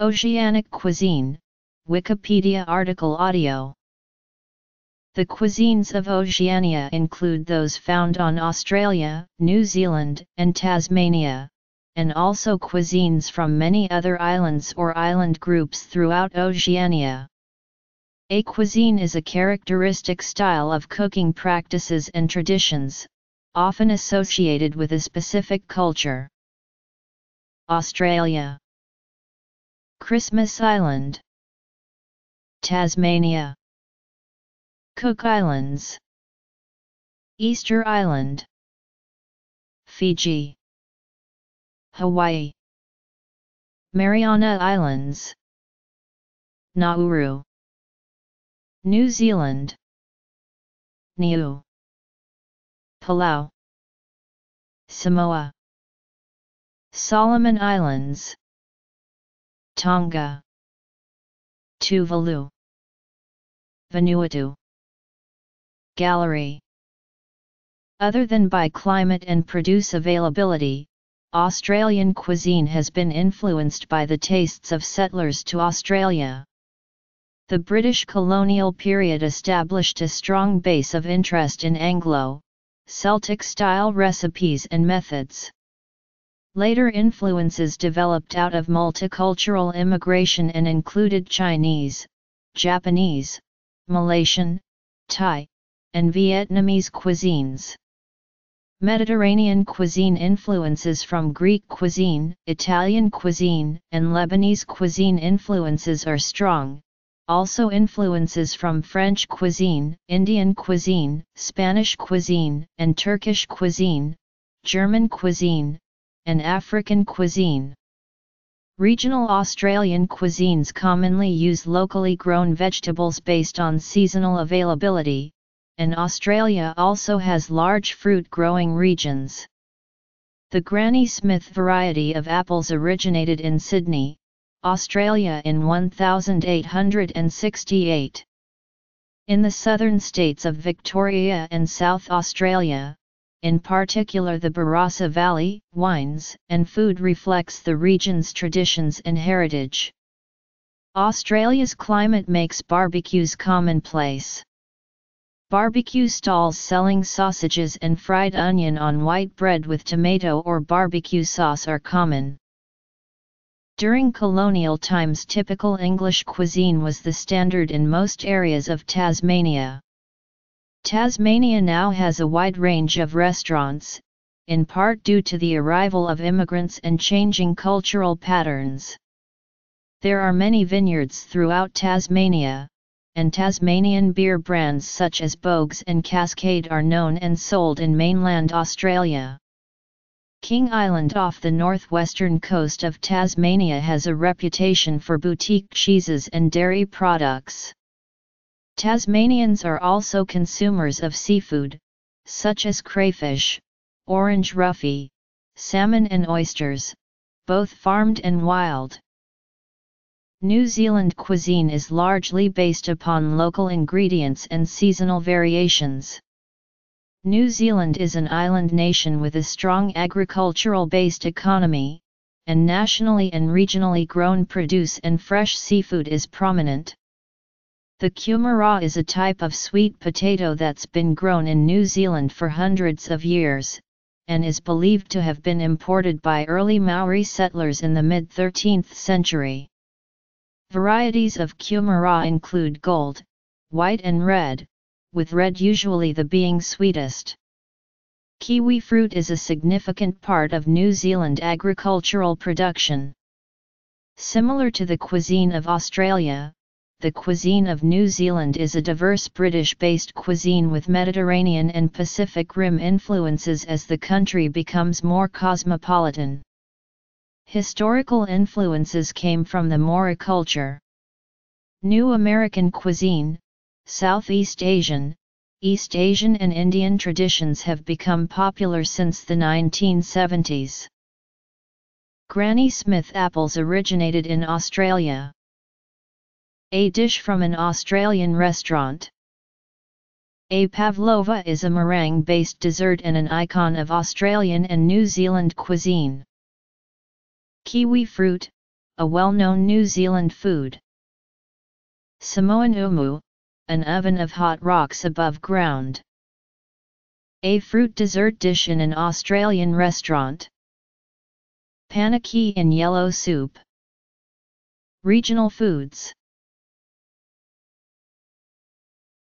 Oceanic cuisine, Wikipedia article audio. The cuisines of Oceania include those found on Australia, New Zealand, and Tasmania, and also cuisines from many other islands or island groups throughout Oceania. A cuisine is a characteristic style of cooking practices and traditions, often associated with a specific culture. Australia Christmas Island. Tasmania. Cook Islands. Easter Island. Fiji. Hawaii. Mariana Islands. Nauru. New Zealand. Niue. Palau. Samoa. Solomon Islands Tonga Tuvalu Vanuatu Gallery Other than by climate and produce availability, Australian cuisine has been influenced by the tastes of settlers to Australia. The British colonial period established a strong base of interest in Anglo, Celtic style recipes and methods. Later influences developed out of multicultural immigration and included Chinese, Japanese, Malaysian, Thai, and Vietnamese cuisines. Mediterranean cuisine influences from Greek cuisine, Italian cuisine, and Lebanese cuisine influences are strong, also influences from French cuisine, Indian cuisine, Spanish cuisine, and Turkish cuisine, German cuisine, and African cuisine. Regional Australian cuisines commonly use locally grown vegetables based on seasonal availability, and Australia also has large fruit growing regions. The Granny Smith variety of apples originated in Sydney, Australia in 1868. In the southern states of Victoria and South Australia, in particular the Barossa Valley, wines and food reflects the region's traditions and heritage. Australia's climate makes barbecues commonplace. Barbecue stalls selling sausages and fried onion on white bread with tomato or barbecue sauce are common. During colonial times typical English cuisine was the standard in most areas of Tasmania. Tasmania now has a wide range of restaurants, in part due to the arrival of immigrants and changing cultural patterns. There are many vineyards throughout Tasmania, and Tasmanian beer brands such as Boag's and Cascade are known and sold in mainland Australia. King Island off the northwestern coast of Tasmania has a reputation for boutique cheeses and dairy products. Tasmanians are also consumers of seafood, such as crayfish, orange roughy, salmon and oysters, both farmed and wild. New Zealand cuisine is largely based upon local ingredients and seasonal variations. New Zealand is an island nation with a strong agricultural-based economy, and nationally and regionally grown produce and fresh seafood is prominent. The kumara is a type of sweet potato that's been grown in New Zealand for hundreds of years, and is believed to have been imported by early Maori settlers in the mid-13th century. Varieties of kumara include gold, white and red, with red usually the being sweetest. Kiwi fruit is a significant part of New Zealand agricultural production. Similar to the cuisine of Australia, the cuisine of New Zealand is a diverse British-based cuisine with Mediterranean and Pacific Rim influences as the country becomes more cosmopolitan. Historical influences came from the Maori culture. New American cuisine, Southeast Asian, East Asian and Indian traditions have become popular since the 1970s. Granny Smith apples originated in Australia. A dish from an Australian restaurant. A pavlova is a meringue-based dessert and an icon of Australian and New Zealand cuisine. Kiwi fruit, a well-known New Zealand food. Samoan umu, an oven of hot rocks above ground. A fruit dessert dish in an Australian restaurant. Panaki in yellow soup. Regional foods